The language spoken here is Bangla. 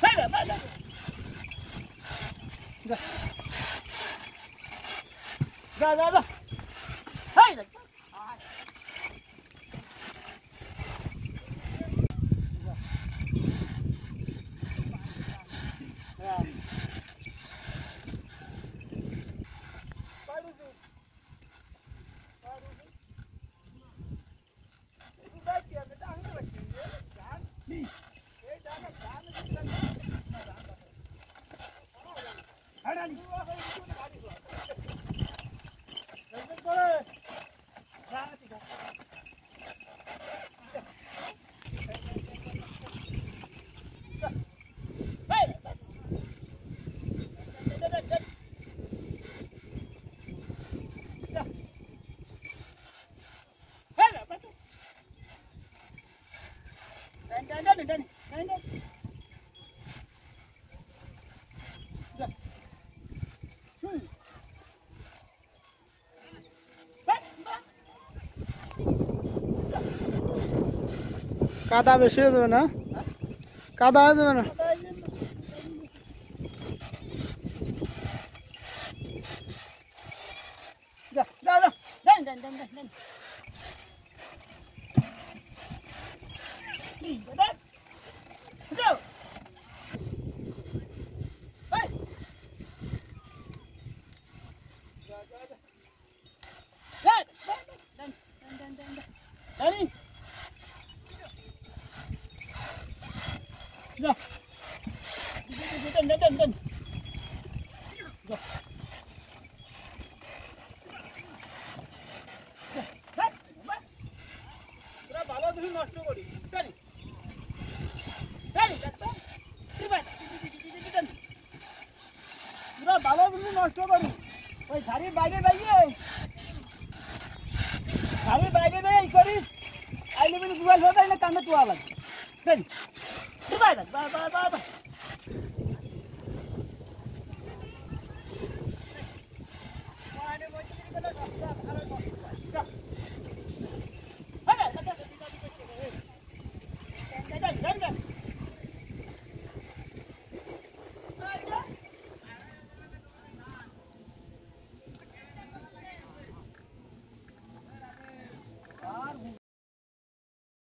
快点，点，来来来。Dani, Dani, কাদা বেশি হয়ে যাবে না কাদা হয়ে যাবে না যা দেন দেন দেন যা তোরা ভালো নষ্ট করি জানি জানি তোরা ভালো নষ্ট করি ওই শাড়ির বাইরে বাইরে শাড়ির বাইরে এই করিস আইলে বলে দুয়াল হয়ে না কান্দে তোয়া লাগে やだ、ありがとうございます。